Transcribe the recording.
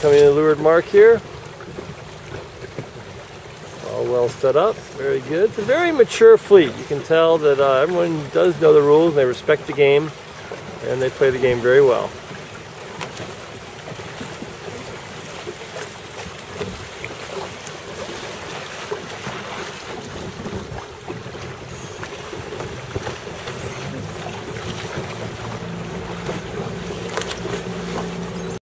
coming in leeward mark here. All well set up, very good. It's a very mature fleet. You can tell that uh, everyone does know the rules and they respect the game and they play the game very well.